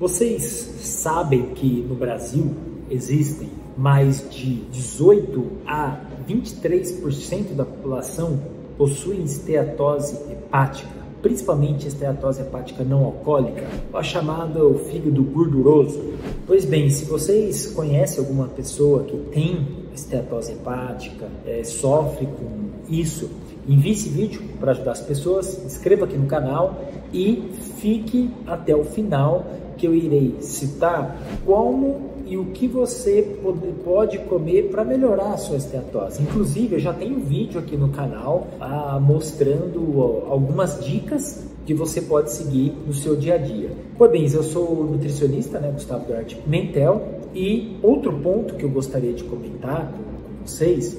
Vocês sabem que no Brasil existem mais de 18 a 23% da população possuem esteatose hepática, principalmente esteatose hepática não alcoólica, a chamada fígado gorduroso. Pois bem, se vocês conhecem alguma pessoa que tem esteatose hepática, é, sofre com isso, envie esse vídeo para ajudar as pessoas, inscreva aqui no canal e fique até o final que eu irei citar como e o que você pode comer para melhorar a sua esteatose. Inclusive, eu já tenho um vídeo aqui no canal ah, mostrando algumas dicas que você pode seguir no seu dia a dia. Pois bem, eu sou nutricionista, né, Gustavo Duarte Mentel, e outro ponto que eu gostaria de comentar com vocês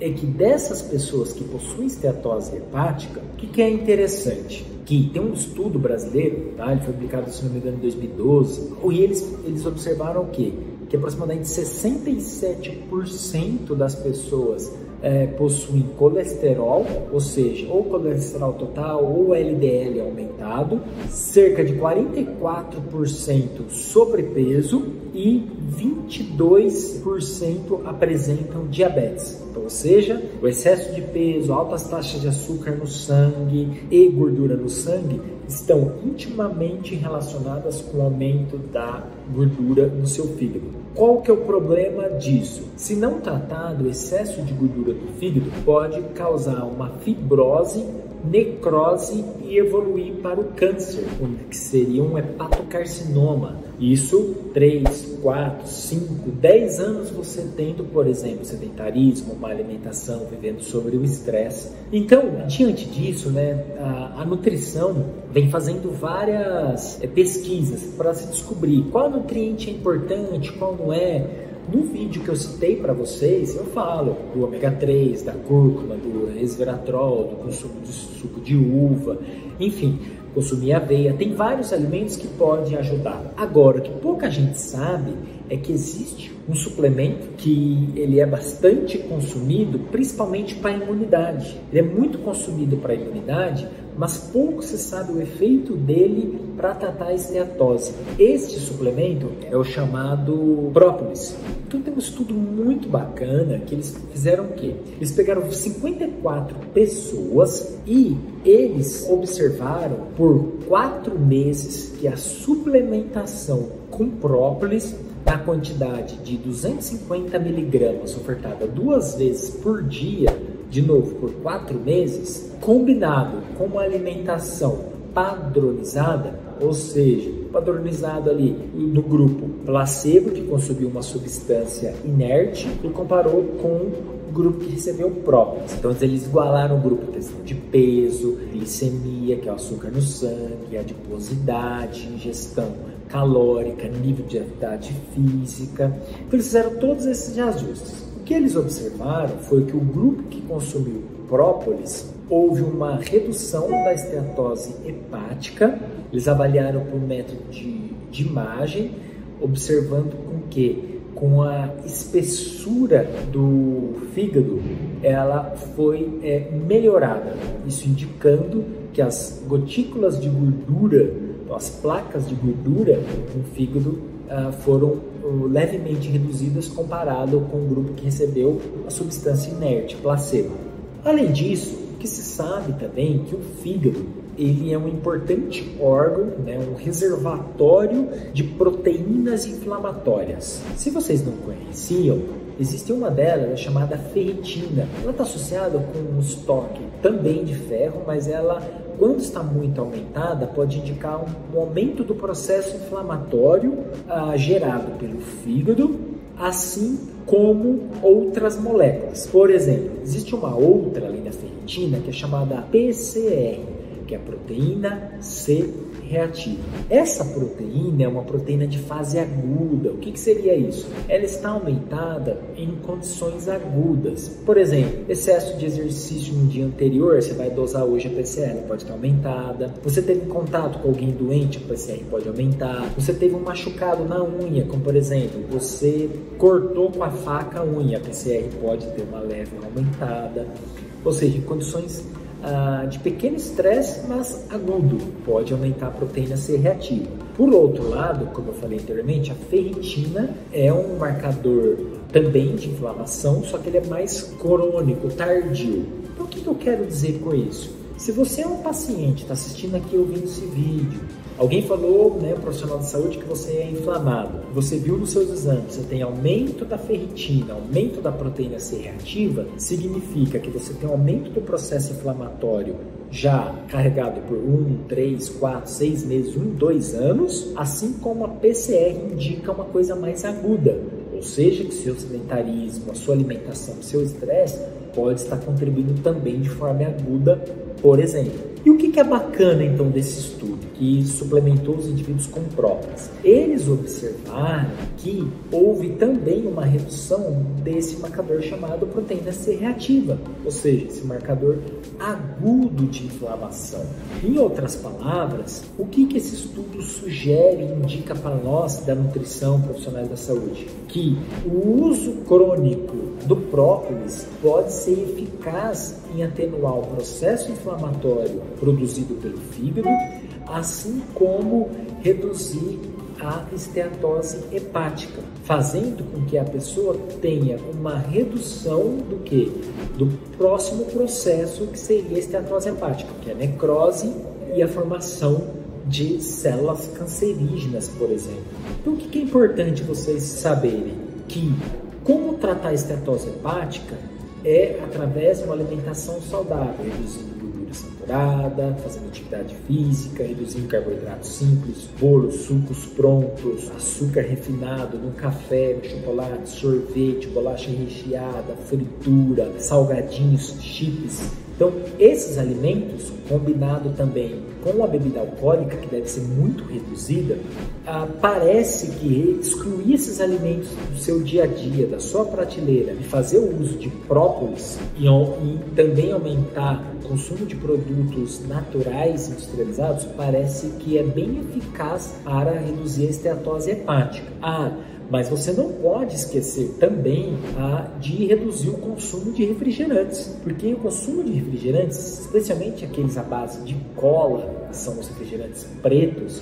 é que dessas pessoas que possuem esteatose hepática, o que, que é interessante? Que tem um estudo brasileiro, tá? ele foi publicado, se não me engano, em 2012, e eles, eles observaram o quê? Que aproximadamente 67% das pessoas é, possuem colesterol, ou seja, ou colesterol total ou LDL aumentado, cerca de 44% sobrepeso e 22% apresentam diabetes. Então, ou seja, o excesso de peso, altas taxas de açúcar no sangue e gordura no sangue estão intimamente relacionadas com o aumento da gordura no seu fígado. Qual que é o problema disso? Se não tratado, o excesso de gordura do fígado pode causar uma fibrose necrose e evoluir para o câncer, que seria um hepatocarcinoma. Isso 3, 4, 5, 10 anos você tendo, por exemplo, sedentarismo, uma alimentação, vivendo sobre o estresse. Então, diante disso, né, a, a nutrição vem fazendo várias é, pesquisas para se descobrir qual nutriente é importante, qual não é no vídeo que eu citei para vocês, eu falo do ômega 3, da cúrcuma, do resveratrol, do consumo de suco de uva, enfim, consumir aveia. Tem vários alimentos que podem ajudar. Agora, o que pouca gente sabe é que existe um suplemento que ele é bastante consumido, principalmente para a imunidade. Ele é muito consumido para a imunidade, mas pouco se sabe o efeito dele para tratar a esteatose. Este suplemento é o chamado própolis. Então tem um estudo muito bacana que eles fizeram o quê? Eles pegaram 54 pessoas e eles observaram por quatro meses que a suplementação com própolis na quantidade de 250 miligramas ofertada duas vezes por dia, de novo por quatro meses, combinado com uma alimentação padronizada, ou seja, padronizado ali no grupo placebo, que consumiu uma substância inerte, e comparou com o grupo que recebeu própolis. Então eles igualaram o grupo questão de peso, glicemia, que é o açúcar no sangue, adiposidade, ingestão calórica, nível de atividade física. Então eles fizeram todos esses ajustes. O que eles observaram foi que o grupo que consumiu própolis houve uma redução da esteatose hepática. Eles avaliaram por método de, de imagem, observando com que com a espessura do fígado ela foi é, melhorada, isso indicando que as gotículas de gordura, as placas de gordura no fígado ah, foram uh, levemente reduzidas comparado com o grupo que recebeu a substância inerte, placebo. Além disso, que se sabe também que o fígado ele é um importante órgão, né, um reservatório de proteínas inflamatórias. Se vocês não conheciam, existe uma delas chamada ferritina. Ela está associada com um estoque também de ferro, mas ela, quando está muito aumentada, pode indicar um aumento do processo inflamatório ah, gerado pelo fígado, assim como outras moléculas. Por exemplo, existe uma outra além da ferritina que é chamada PCR, que é a proteína C reativa. Essa proteína é uma proteína de fase aguda. O que, que, seria isso? Ela está aumentada em condições agudas. Por exemplo, excesso de exercício no dia anterior, você vai dosar hoje a PCR, pode estar aumentada. Você teve contato com alguém doente, a PCR pode aumentar. Você teve um machucado na unha, como por exemplo, você cortou com a faca a unha, a PCR pode ter uma leve aumentada. Ou seja, condições ah, de pequeno estresse, mas agudo, pode aumentar a proteína C reativa. Por outro lado, como eu falei anteriormente, a ferritina é um marcador também de inflamação, só que ele é mais crônico, tardio. Então, o que eu quero dizer com isso? Se você é um paciente, está assistindo aqui ouvindo esse vídeo, Alguém falou, né, um profissional de saúde, que você é inflamado. Você viu nos seus exames, você tem aumento da ferritina, aumento da proteína C reativa, significa que você tem aumento do processo inflamatório já carregado por um, três, quatro, seis meses, um, dois anos, assim como a PCR indica uma coisa mais aguda, ou seja, que seu sedentarismo, a sua alimentação, o seu estresse pode estar contribuindo também de forma aguda, por exemplo. E o que é bacana então desse estudo que suplementou os indivíduos com própolis? Eles observaram que houve também uma redução desse marcador chamado proteína C reativa, ou seja, esse marcador agudo de inflamação. Em outras palavras, o que, que esse estudo sugere e indica para nós da nutrição profissionais da saúde? Que o uso crônico do própolis pode ser eficaz em atenuar o processo inflamatório produzido pelo fígado, assim como reduzir a esteatose hepática, fazendo com que a pessoa tenha uma redução do que? Do próximo processo que seria a esteatose hepática, que é a necrose e a formação de células cancerígenas, por exemplo. Então, o que é importante vocês saberem? Que como tratar a esteatose hepática é através de uma alimentação saudável, reduzindo saturada, fazendo atividade física, reduzindo carboidratos simples, bolos, sucos prontos, açúcar refinado no café, no chocolate, sorvete, bolacha recheada, fritura, salgadinhos, chips. Então, esses alimentos, combinado também com a bebida alcoólica, que deve ser muito reduzida, ah, parece que excluir esses alimentos do seu dia a dia, da sua prateleira, e fazer o uso de própolis e, e também aumentar o consumo de produtos naturais industrializados, parece que é bem eficaz para reduzir a esteatose hepática. Ah, mas você não pode esquecer também ah, de reduzir o consumo de refrigerantes, porque o consumo de refrigerantes, especialmente aqueles à base de cola, que são os refrigerantes pretos,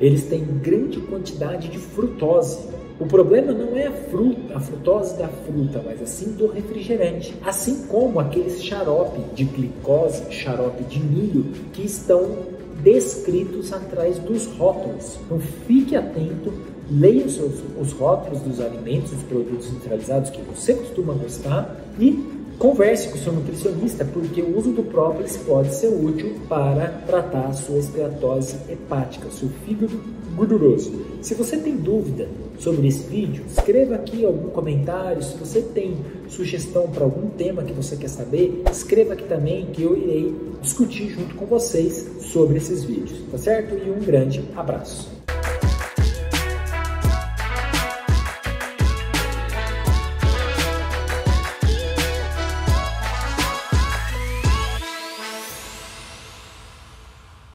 eles têm grande quantidade de frutose. O problema não é a fruta, a frutose da fruta, mas assim do refrigerante. Assim como aqueles xarope de glicose, xarope de milho, que estão descritos atrás dos rótulos. Então fique atento leia os, seus, os rótulos dos alimentos, dos produtos industrializados que você costuma gostar e converse com seu nutricionista, porque o uso do própolis pode ser útil para tratar a sua esteatose hepática, seu fígado gorduroso. Se você tem dúvida sobre esse vídeo, escreva aqui algum comentário. Se você tem sugestão para algum tema que você quer saber, escreva aqui também que eu irei discutir junto com vocês sobre esses vídeos, tá certo? E um grande abraço.